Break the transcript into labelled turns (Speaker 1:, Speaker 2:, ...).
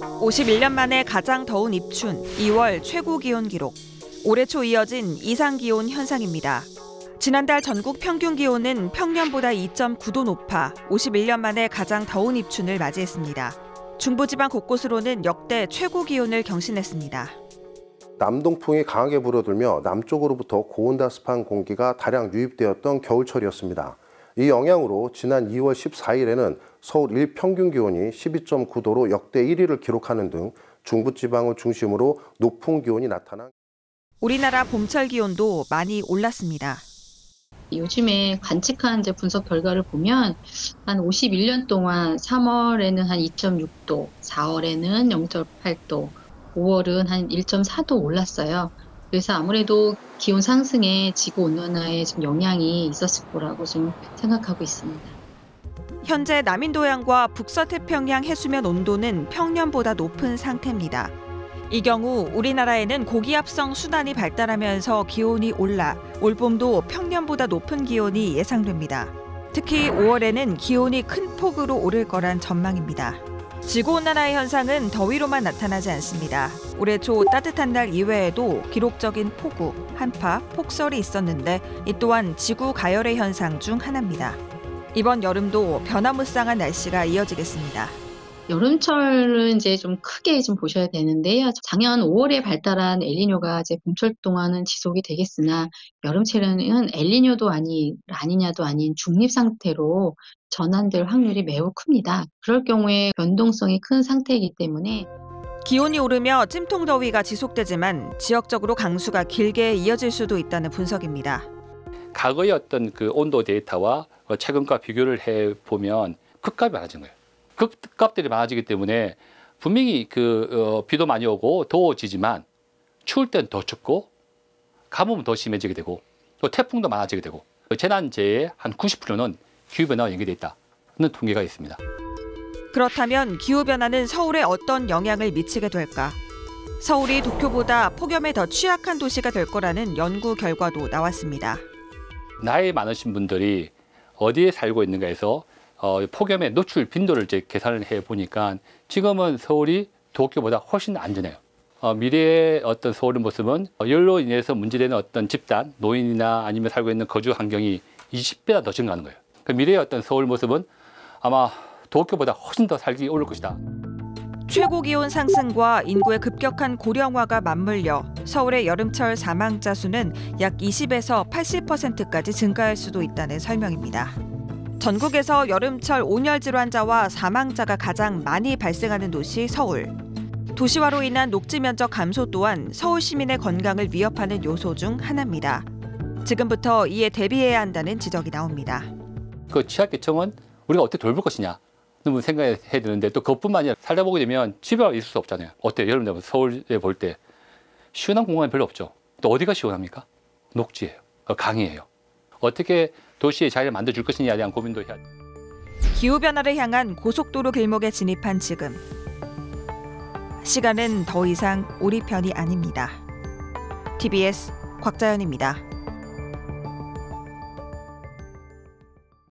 Speaker 1: 51년 만에 가장 더운 입춘, 2월 최고 기온 기록. 올해 초 이어진 이상 기온 현상입니다. 지난달 전국 평균 기온은 평년보다 2.9도 높아 51년 만에 가장 더운 입춘을 맞이했습니다. 중부지방 곳곳으로는 역대 최고 기온을 경신했습니다.
Speaker 2: 남동풍이 강하게 불어들며 남쪽으로부터 고온다습한 공기가 다량 유입되었던 겨울철이었습니다. 이 영향으로 지난 2월 14일에는 서울 일평균 기온이 12.9도로 역대 1위를 기록하는 등 중부지방을 중심으로 높은 기온이 나타난
Speaker 1: 우리나라 봄철 기온도 많이 올랐습니다.
Speaker 3: 요즘에 관측한 이제 분석 결과를 보면 한 51년 동안 3월에는 한 2.6도, 4월에는 0.8도, 5월은 한 1.4도 올랐어요. 그래서 아무래도 기온 상승에 지구 온난화에 좀 영향이 있었을 거라고 좀 생각하고 있습니다.
Speaker 1: 현재 남인도양과 북서태평양 해수면 온도는 평년보다 높은 상태입니다. 이 경우 우리나라에는 고기압성 순환이 발달하면서 기온이 올라 올봄도 평년보다 높은 기온이 예상됩니다. 특히 5월에는 기온이 큰 폭으로 오를 거란 전망입니다. 지구온난화의 현상은 더위로만 나타나지 않습니다. 올해 초 따뜻한 날 이외에도 기록적인 폭우, 한파, 폭설이 있었는데 이 또한 지구 가열의 현상 중 하나입니다. 이번 여름도 변화무쌍한 날씨가 이어지겠습니다.
Speaker 3: 여름철은 이제 좀 크게 좀 보셔야 되는데요. 작년 5월에 발달한 엘니뇨가 이제 봄철 동안은 지속이 되겠으나 여름철에는 엘니뇨도 아니 라니냐도 아닌 중립 상태로 전환될 확률이 매우 큽니다. 그럴 경우에 변동성이 큰 상태이기 때문에
Speaker 1: 기온이 오르며 찜통 더위가 지속되지만 지역적으로 강수가 길게 이어질 수도 있다는 분석입니다.
Speaker 4: 과거의 어떤 그 온도 데이터와 최근과 비교를 해 보면 극값이 많아진 거예요. 극값들이 많아지기 때문에 분명히 그 어, 비도 많이 오고 더워지지만 추울 땐 더 춥고 가뭄은 더 심해지게 되고 또 태풍도 많아지게 되고 재난재해의 한 90%는 기후변화와 연계되어 있다는 통계가 있습니다.
Speaker 1: 그렇다면 기후변화는 서울에 어떤 영향을 미치게 될까? 서울이 도쿄보다 폭염에 더 취약한 도시가 될 거라는 연구 결과도 나왔습니다.
Speaker 4: 나이 많으신 분들이 어디에 살고 있는가에서 어, 폭염의 노출 빈도를 이제 계산을 해 보니까 지금은 서울이 도쿄보다 훨씬 안전해요. 어, 미래의 어떤 서울의 모습은 열로 인해서 문제되는 어떤 집단, 노인이나 아니면 살고 있는 거주 환경이 20배나 더 증가하는 거예요. 그 미래의 어떤 서울 모습은 아마 도쿄보다 훨씬 더 살기 어려울 것이다.
Speaker 1: 최고 기온 상승과 인구의 급격한 고령화가 맞물려 서울의 여름철 사망자 수는 약 20에서 80%까지 증가할 수도 있다는 설명입니다. 전국에서 여름철 온열 질환자와 사망자가 가장 많이 발생하는 도시 서울. 도시화로 인한 녹지 면적 감소 또한 서울 시민의 건강을 위협하는 요소 중 하나입니다. 지금부터 이에 대비해야 한다는 지적이 나옵니다.
Speaker 4: 그 취약계층은 우리가 어떻게 돌볼 것이냐 는 생각해야 되는데 또 그것뿐만 아니라 살다 보게 되면 집에 있을 수 없잖아요. 어때요? 여러분 들 서울에 볼 때 시원한 공간이 별로 없죠. 또 어디가 시원합니까? 녹지예요. 강이에요. 어떻게 도시의 자리를 만들어줄 것이냐에 대한 고민도 해야
Speaker 1: 기후변화를 향한 고속도로 길목에 진입한 지금 시간은 더 이상 우리 편이 아닙니다. TBS 곽자연입니다.